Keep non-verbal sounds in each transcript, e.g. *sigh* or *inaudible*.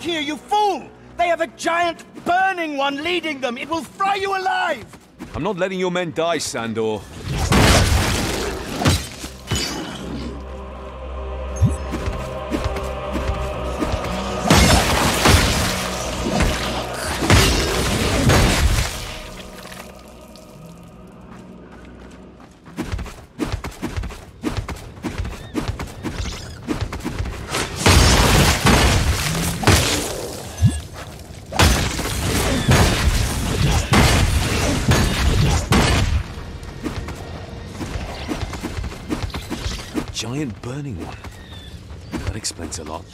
out here, you fool! They have a giant burning one leading them. It will fry you alive! I'm not letting your men die, Sandor. Burning one. That explains a lot.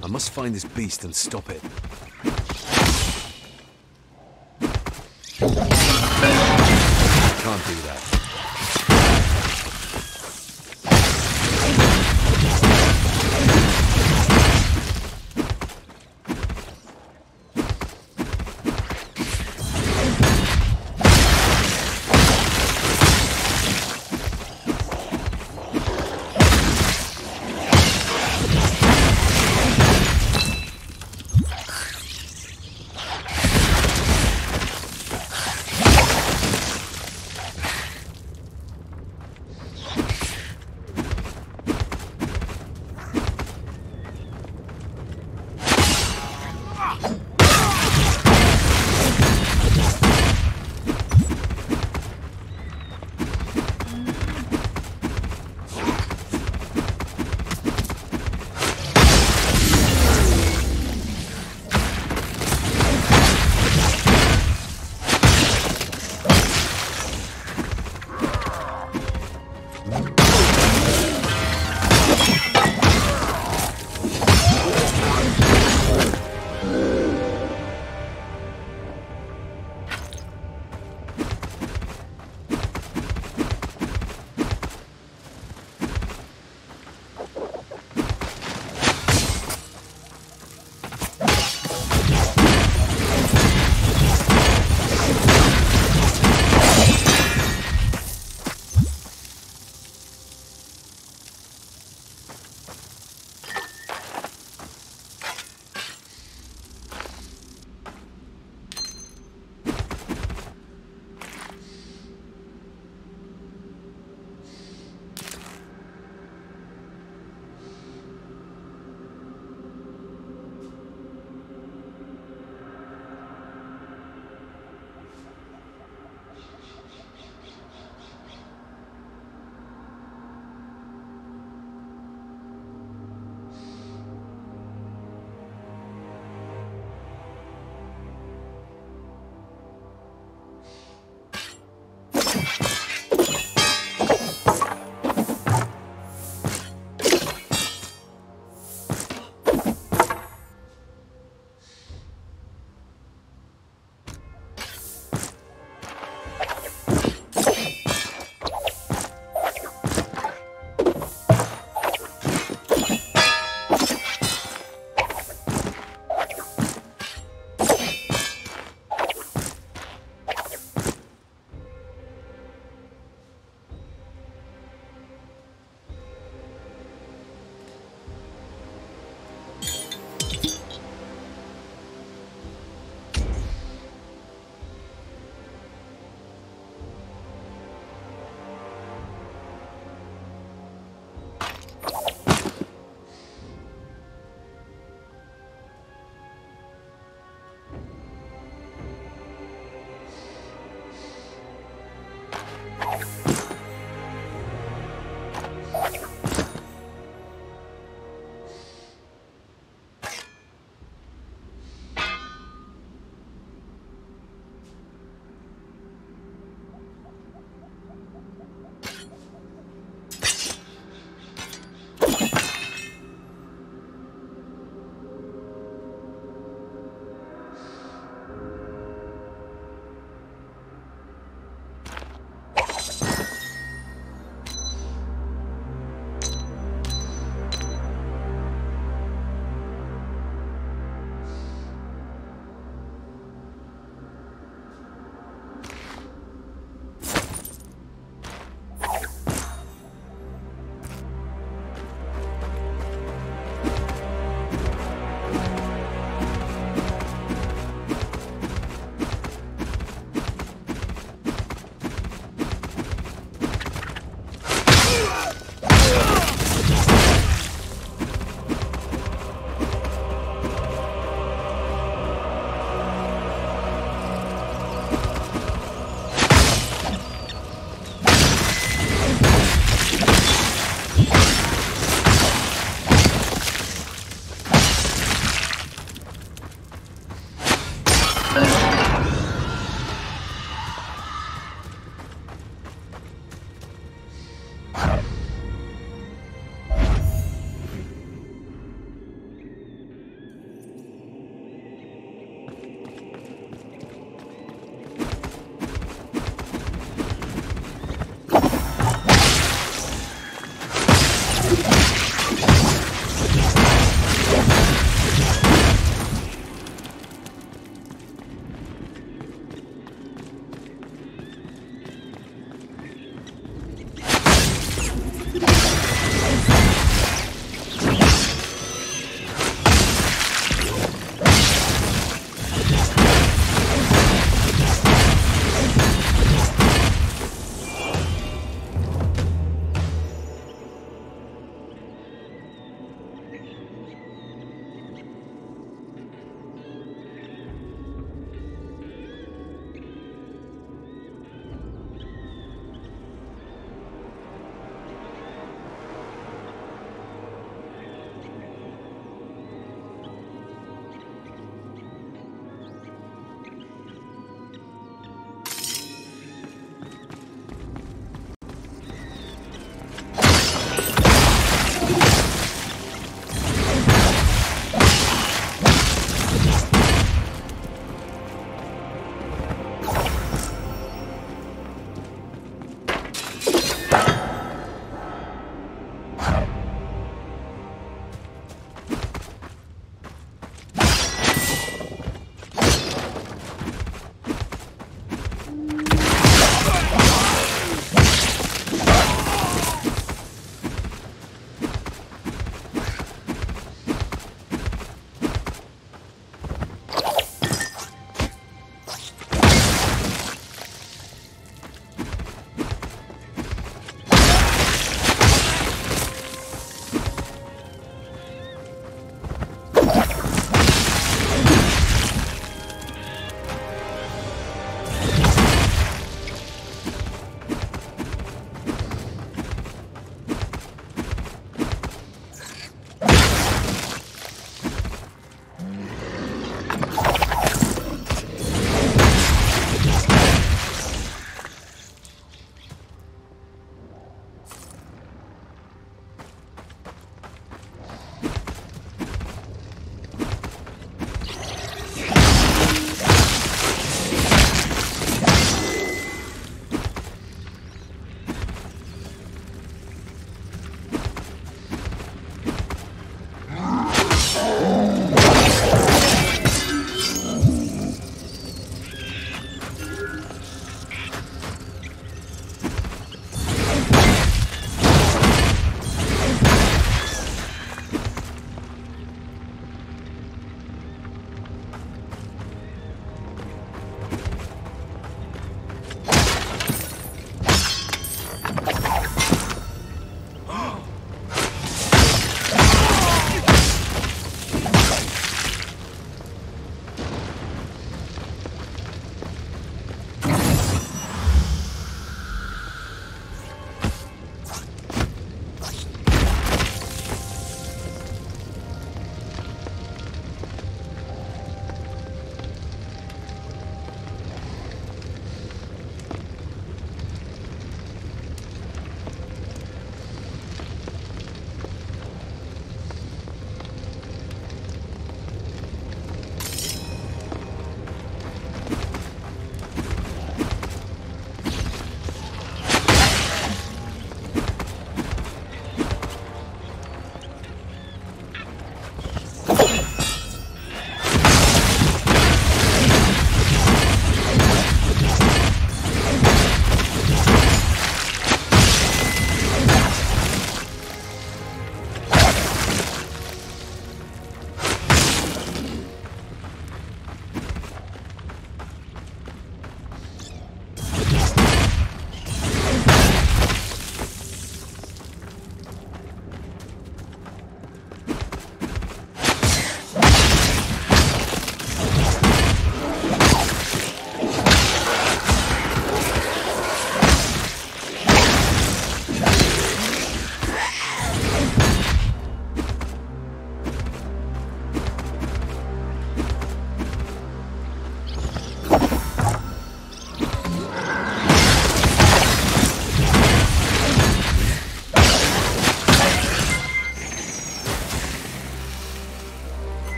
I must find this beast and stop it. Can't do that.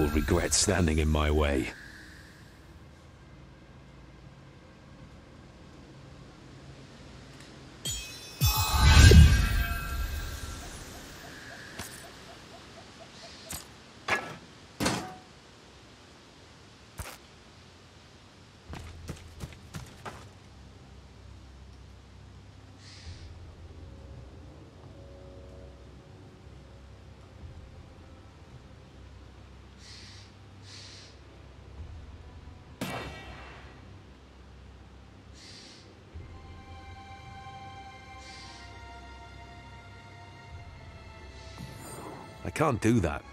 Will regret standing in my way. I can't do that.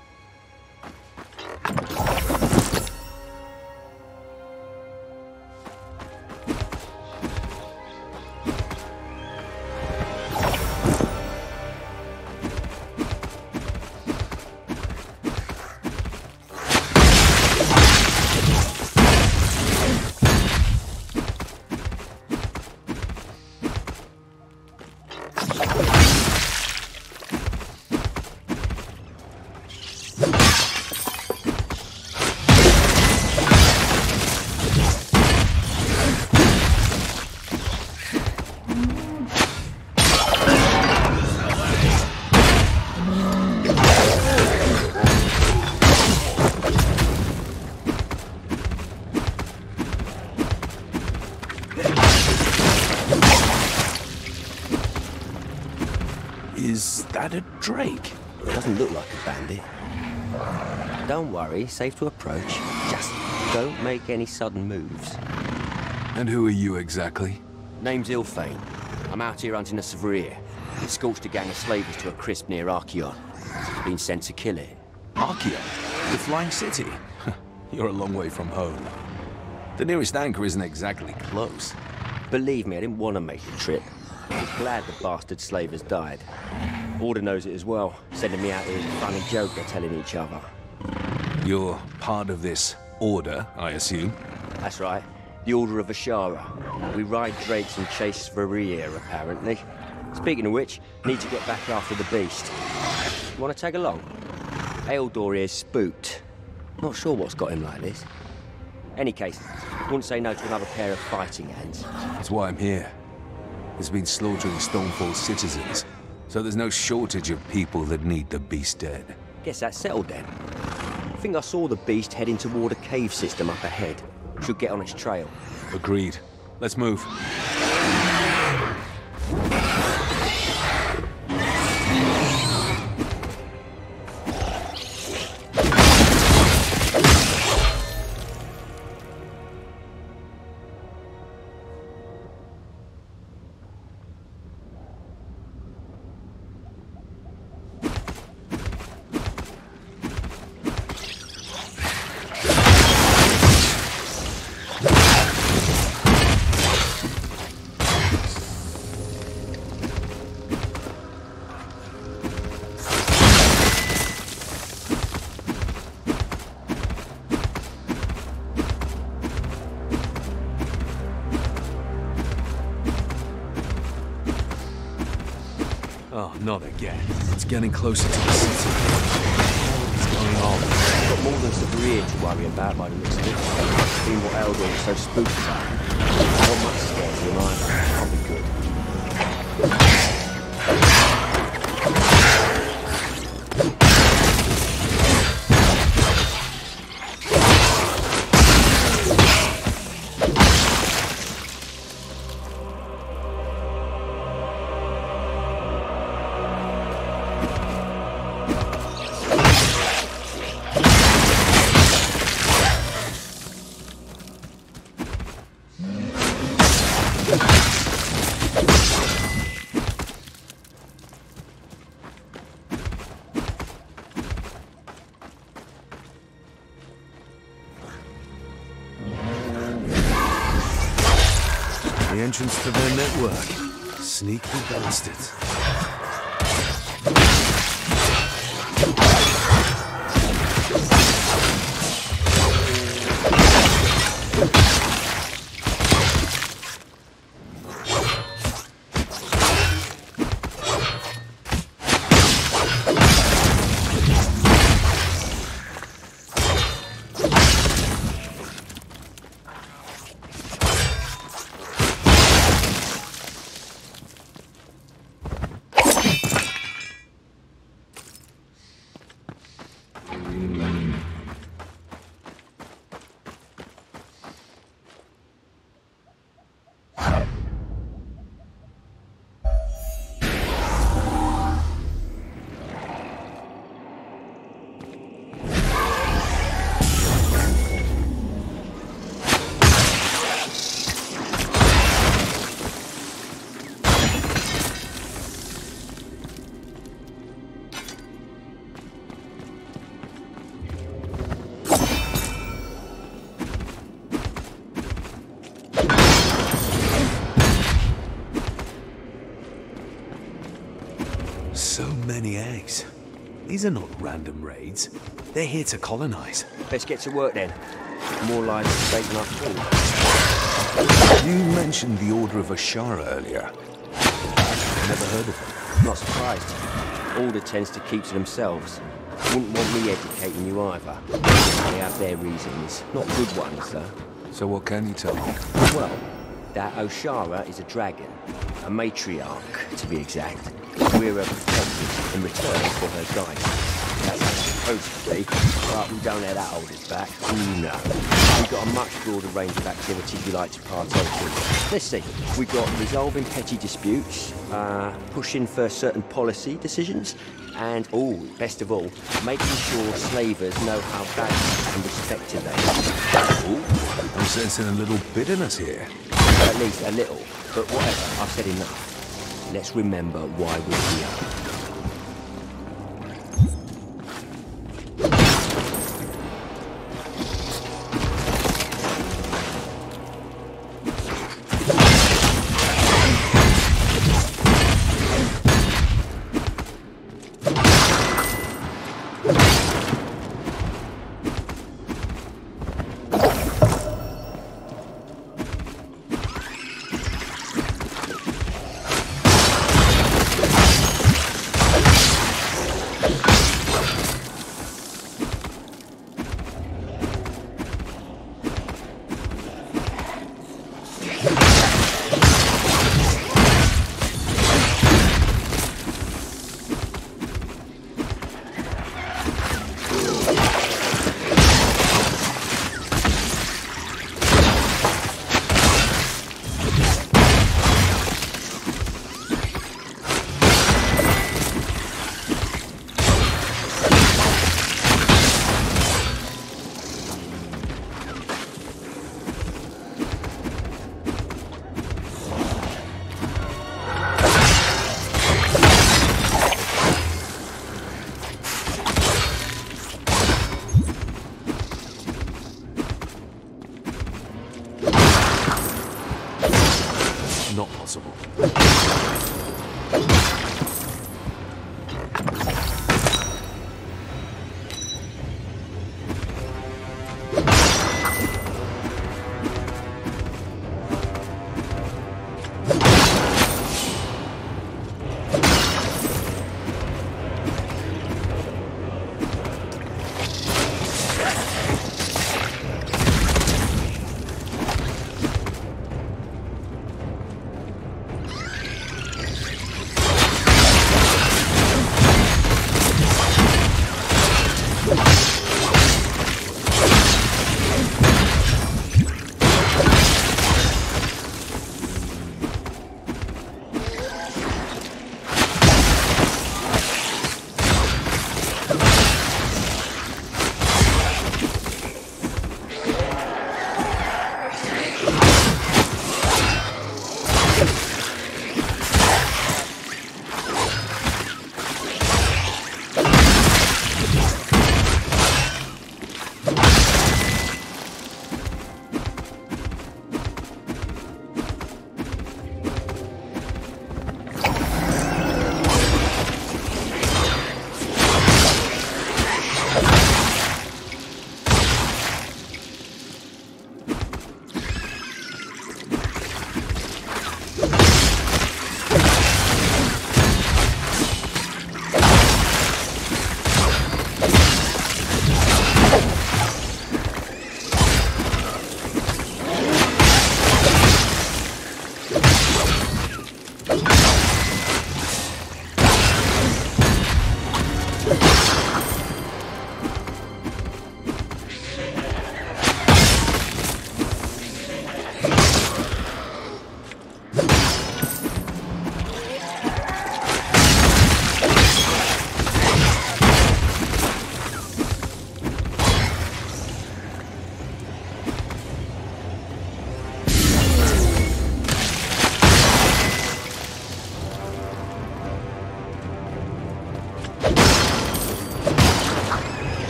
Safe to approach. Just don't make any sudden moves. And who are you exactly? Name's Ilfane. I'm out here hunting a Severier. It scorched a gang of slavers to a crisp near Archeon. Been sent to kill it. Archeon? The Flying City? You're a long way from home. The nearest anchor isn't exactly close. Believe me, I didn't want to make the trip. I'm glad the bastard slavers died. Order knows it as well, sending me out here as a funny joke they're telling each other. You're part of this order, I assume? That's right. The Order of Ashara. We ride drakes and chase Sverir, apparently. Speaking of which, need to get back after the beast. You want to tag along? Ealdor is spooked. Not sure what's got him like this. Any case, wouldn't say no to another pair of fighting hands. That's why I'm here. There's been slaughtering Stonefall citizens, so there's no shortage of people that need the beast dead. Guess that's settled then. I think I saw the beast heading toward a cave system up ahead. Should get on its trail. Agreed. Let's move. It's getting closer to the city. What's going on? Got more than Severier to worry about by the looks of it. Seeing what so spooked about. Not much. Entrance to their network. Sneaky bastards. They're here to colonize. Let's get to work then. More lives stake than I thought. You mentioned the Order of Ashara earlier. Never heard of them. Not surprised. Order tends to keep to themselves. Wouldn't want me educating you either. They have their reasons. Not good ones, though. So what can you tell me? Well, that Ashara is a dragon. A matriarch, to be exact. We're a protected in return for her guidance. Supposed to be, but we don't let that hold us back. No. We've got a much broader range of activities we like to partake in. Let's see. We've got resolving petty disputes, uh, pushing for certain policy decisions, and, oh, best of all, making sure slavers know how valued and respected they are. Ooh, I'm sensing a little bitterness here. At least a little. But whatever, I've said enough. Let's remember why we're here.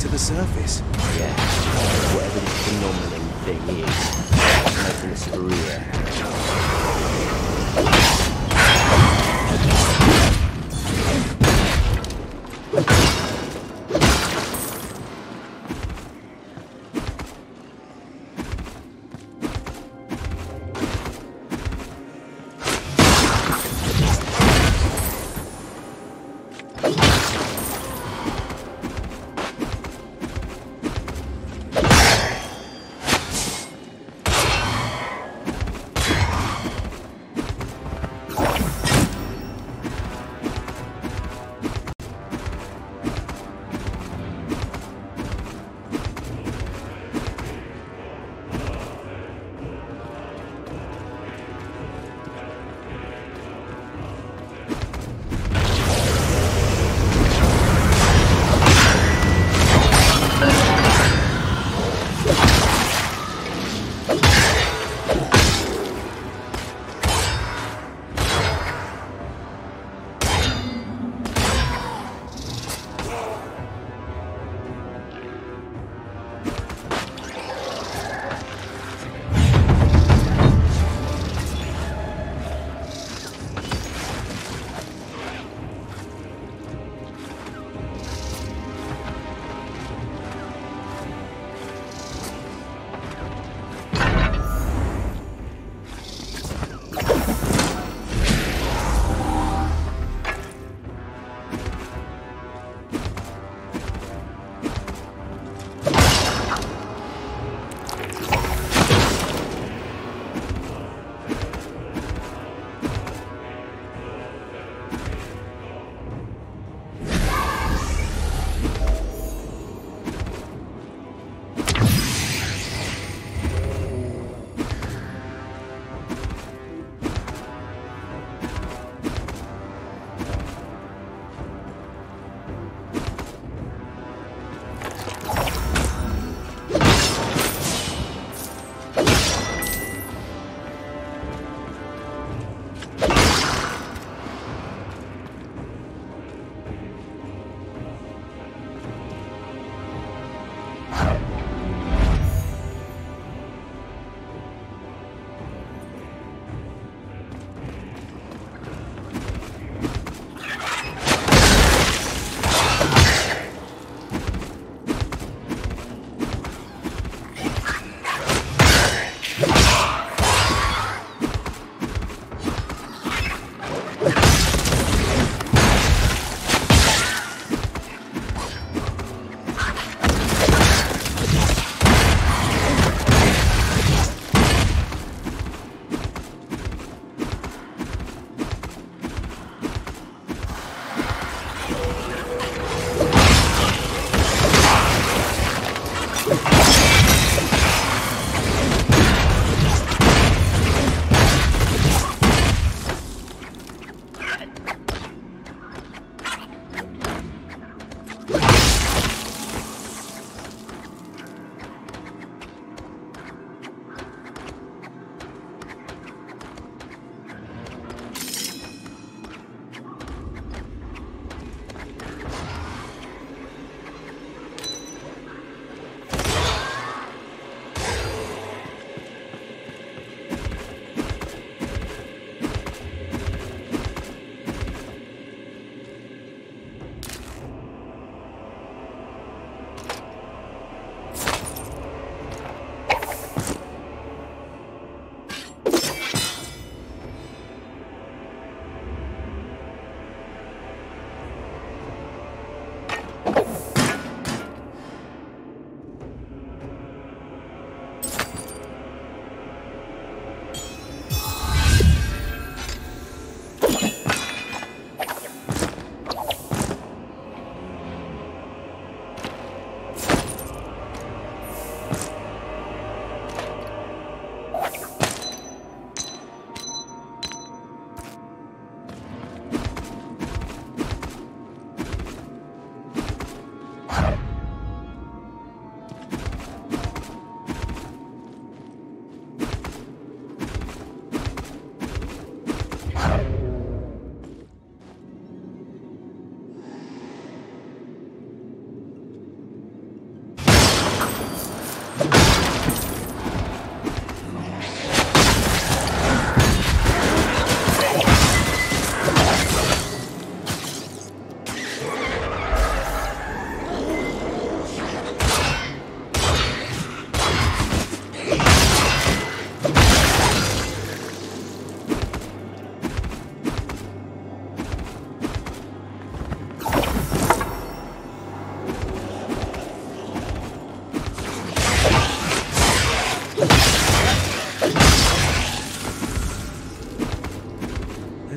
To the surface.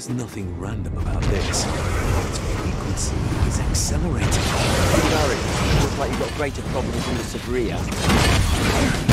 There's nothing random about this. Its frequency is accelerating. Sorry, looks like you've got greater problems than the Sabria.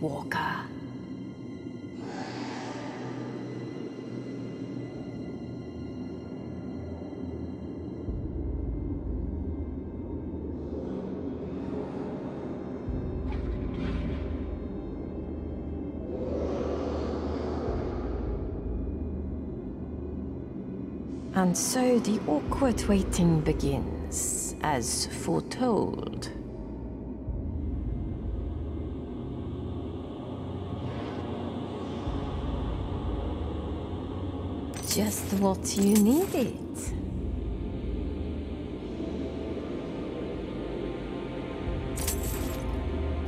Walker. And so the awkward waiting begins, as foretold. Just what you needed.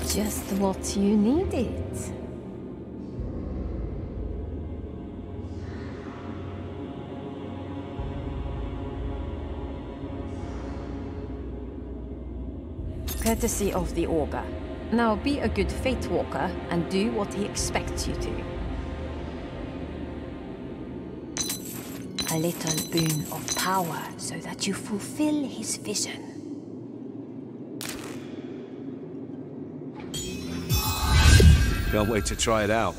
Just what you needed. Courtesy of the Augur. Now be a good Fate Walker and do what he expects you to. A little boon of power so that you fulfill his vision. Can't wait to try it out.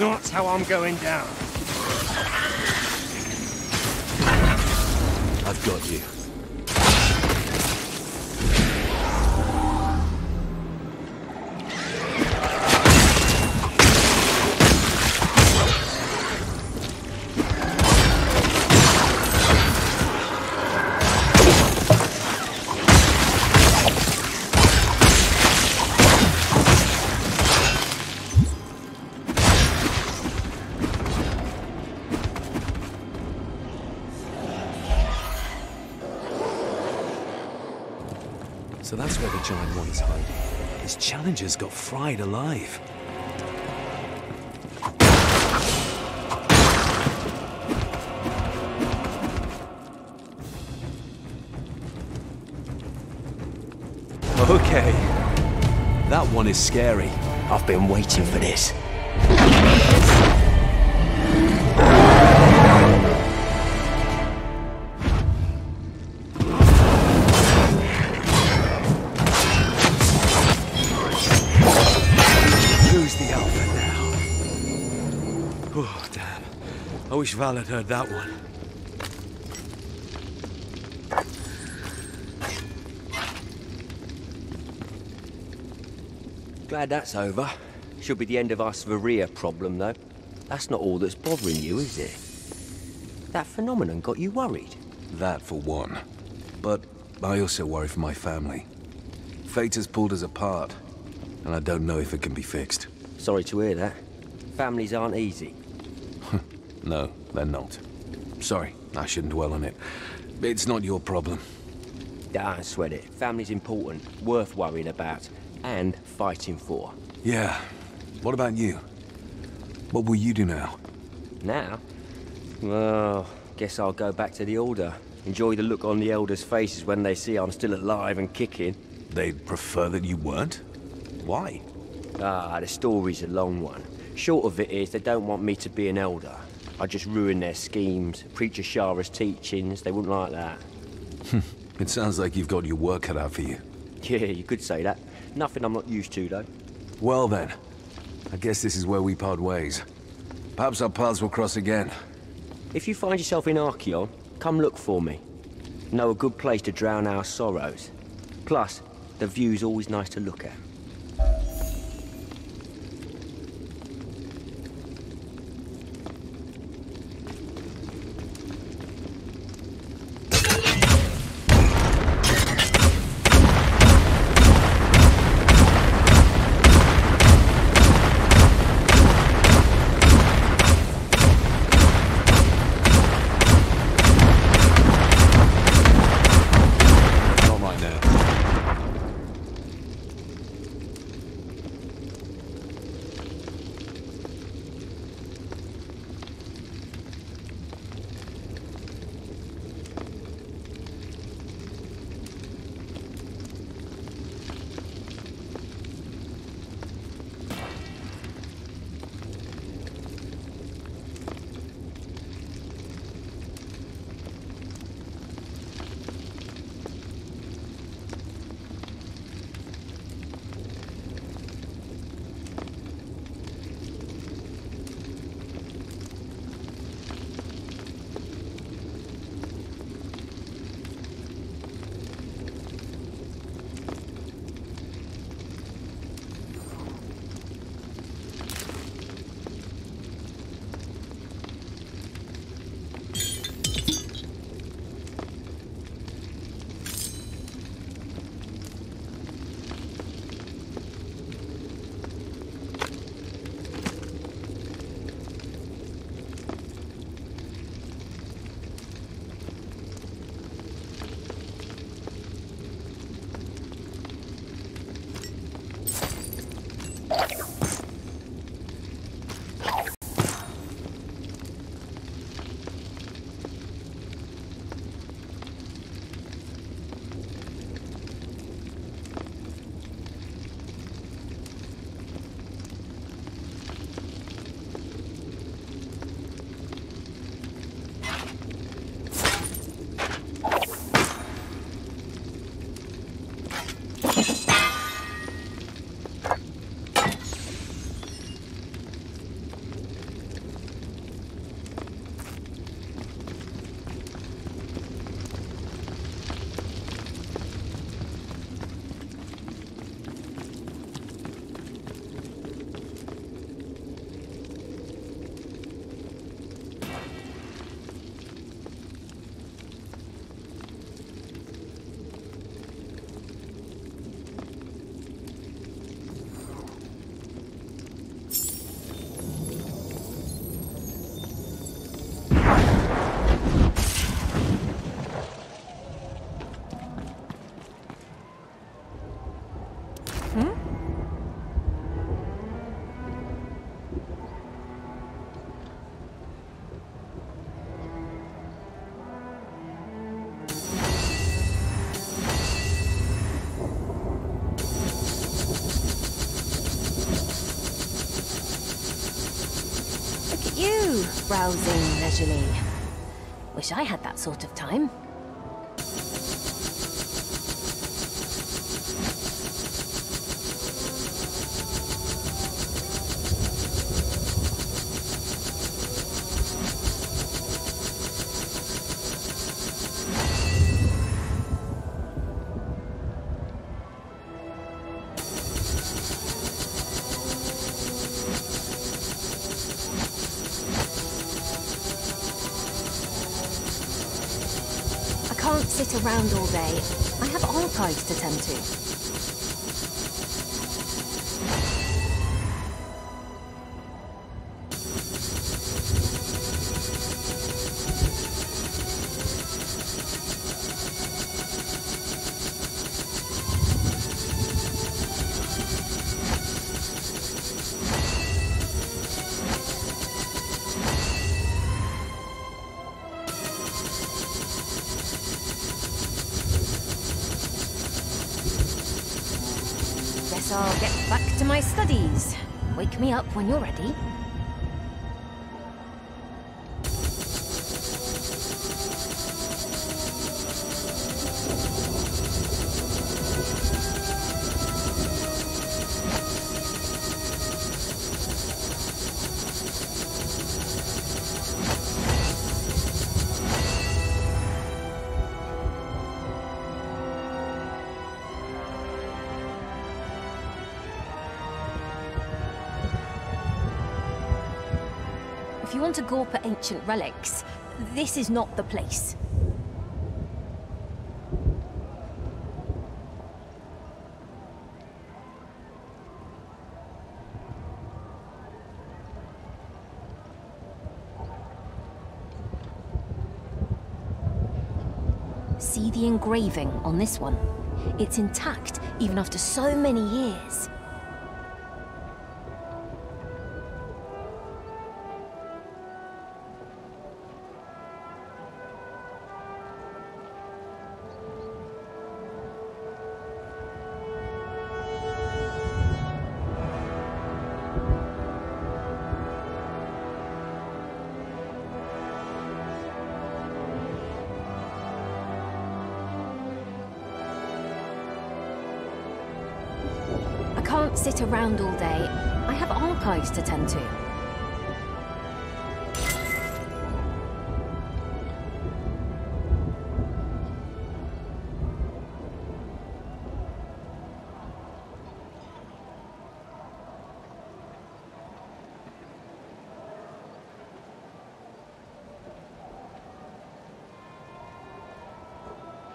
Not how I'm going down. I've got you. Got fried alive. Okay. That one is scary. I've been waiting for this. Wish Val had heard that one. Glad that's over. Should be the end of our Svaria problem, though. That's not all that's bothering you, is it? That phenomenon got you worried? That for one. But I also worry for my family. Fate has pulled us apart, and I don't know if it can be fixed. Sorry to hear that. Families aren't easy. No, they're not. Sorry, I shouldn't dwell on it. It's not your problem. Don't sweat it. Family's important, worth worrying about, and fighting for. Yeah. What about you? What will you do now? Now? Well, guess I'll go back to the Order. Enjoy the look on the Elders' faces when they see I'm still alive and kicking. They'd prefer that you weren't? Why? Ah, the story's a long one. Short of it is, they don't want me to be an Elder. I just ruin their schemes, preach Ashara's teachings. They wouldn't like that. *laughs* It sounds like you've got your work cut out for you. Yeah, you could say that. Nothing I'm not used to, though. Well then, I guess this is where we part ways. Perhaps our paths will cross again. If you find yourself in Archeon, come look for me. Know a good place to drown our sorrows. Plus, the view's always nice to look at. You, browsing. Wish I had that sort of time. Around all day. I have all archives to tend to. I'll get back to my studies. Wake me up when you're ready. At ancient relics, this is not the place. See the engraving on this one? It's intact even after so many years. Can't sit around all day. I have archives to tend to.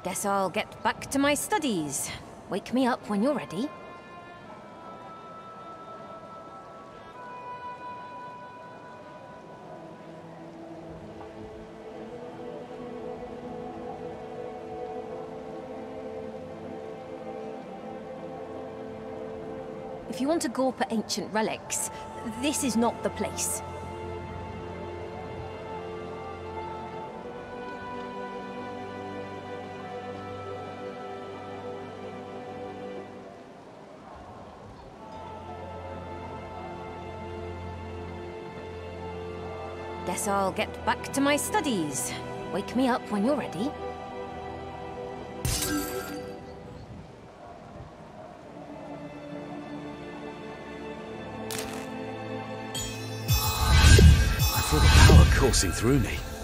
Guess I'll get back to my studies. Wake me up when you're ready. If you want to gawp at ancient relics, this is not the place. Guess I'll get back to my studies. Wake me up when you're ready. Coursing through me.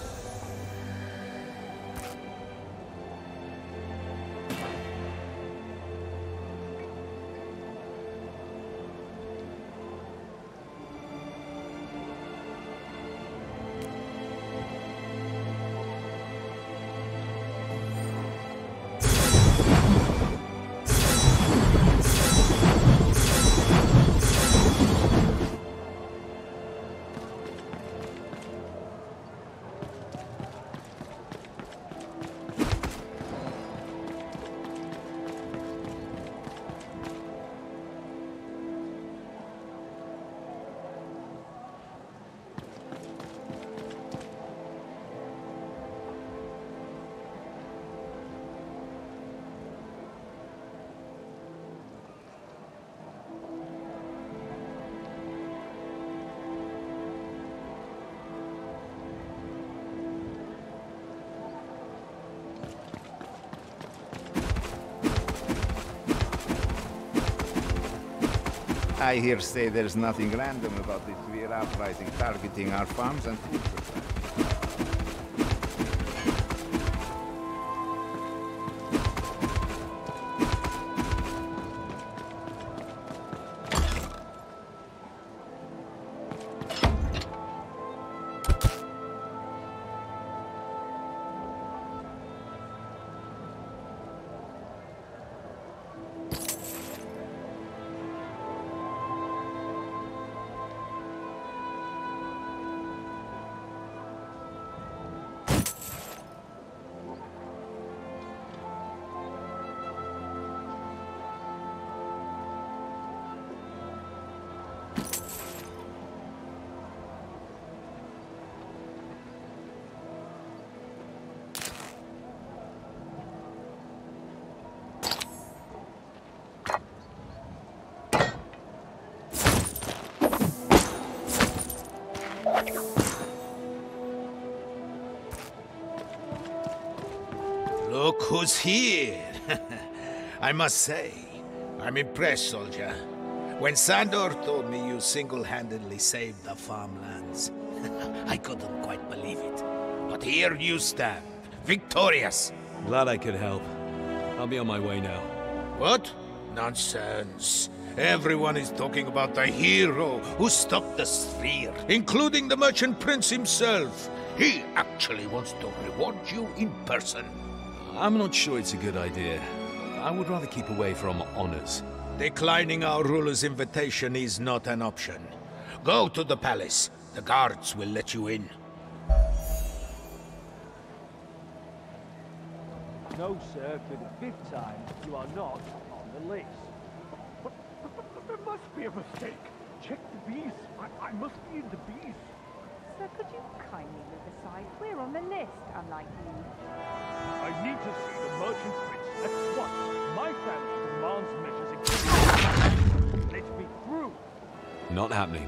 I hear say there's nothing random about this Tweer uprising targeting our farms and food who's here. *laughs* I must say, I'm impressed, soldier. When Sandor told me you single-handedly saved the farmlands, *laughs* I couldn't quite believe it. But here you stand, victorious. Glad I could help. I'll be on my way now. What? Nonsense. Everyone is talking about the hero who stopped the sphere, including the merchant prince himself. He actually wants to reward you in person. I'm not sure it's a good idea. I would rather keep away from honors. Declining our ruler's invitation is not an option. Go to the palace. The guards will let you in. No, sir, for the fifth time, you are not on the list. But There must be a mistake. Check the bees. I, I must be in the bees. Sir, could you kindly move aside? We're on the list, unlike you. To see the merchant prince at once. My family demands measures against Let me through. Not happening.